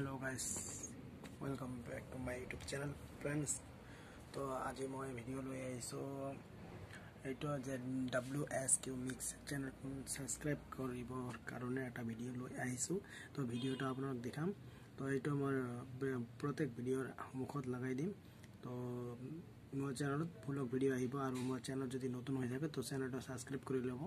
Hello' guys welcome back to my YouTube channel friends তো আজি মই ভিডিঅ' লৈ আহিছোঁ। এইটো যে ডাব্লিউ এছ কিউ মিক্স চেনেলটো ছাবস্ক্ৰাইব কৰিবৰ কাৰণে এটা ভিডিঅ' লৈ আহিছোঁ। তো ভিডিঅ'টো আপোনাক দেখাম। তো এইটো মই প্ৰত্যেক ভিডিঅ'ৰ সন্মুখত লগাই দিম। তো মোৰ চেনেলত ফুলক ভিডিঅ' আহিব আৰু মোৰ চেনেল যদি নতুন হৈ থাকে তো চেনেলটো ছাবস্ক্ৰাইব কৰি ল'ব।